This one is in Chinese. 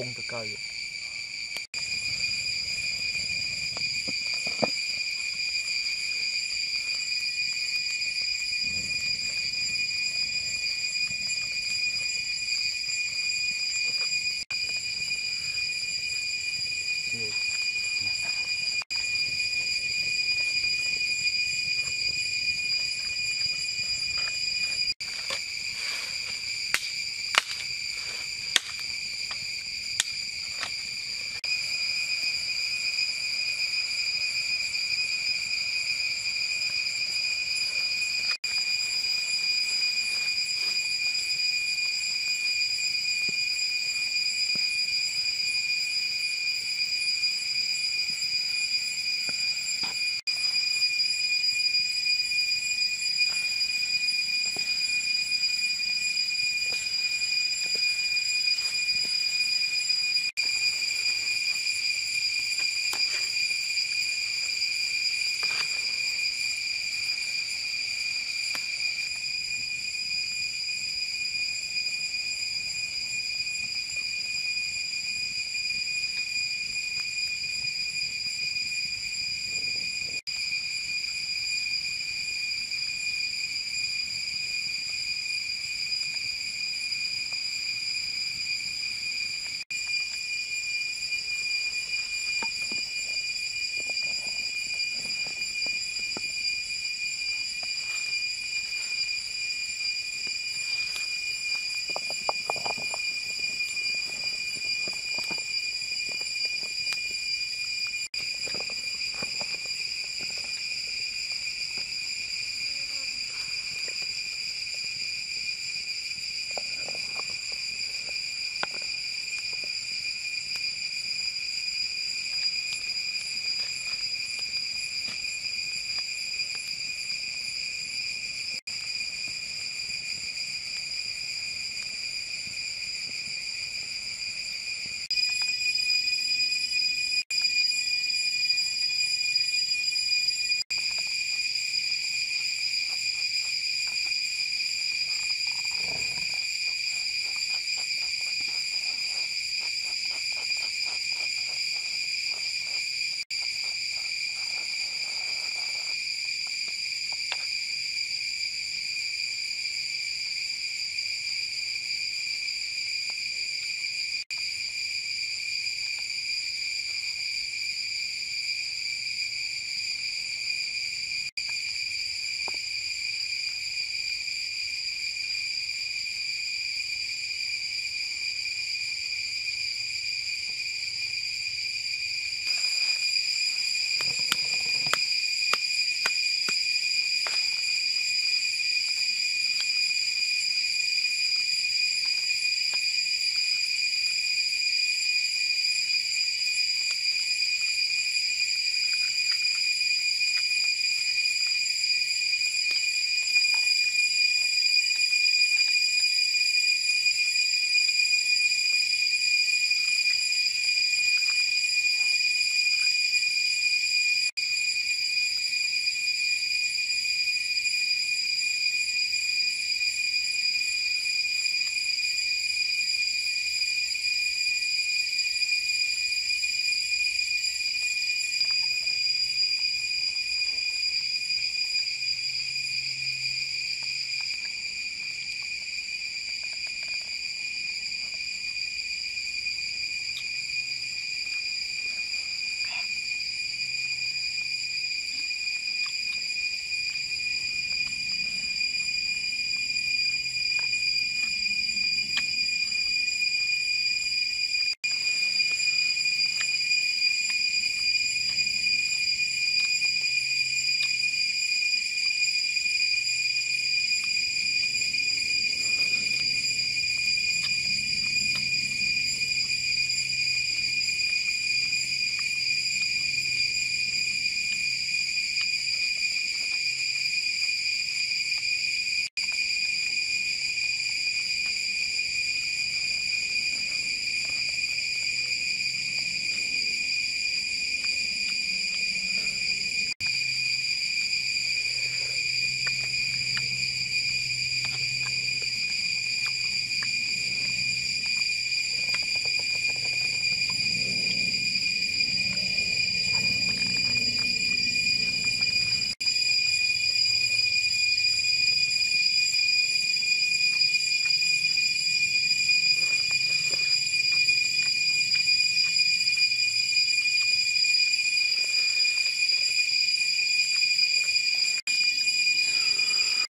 风的概念。